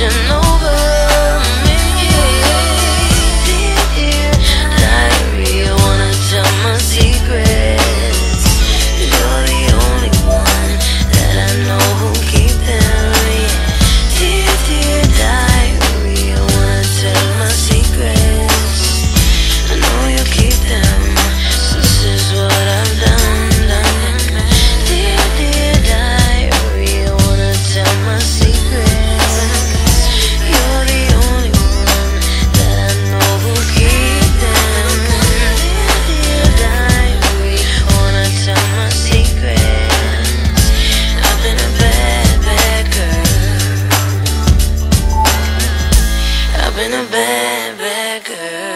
you know been a bad, bad girl.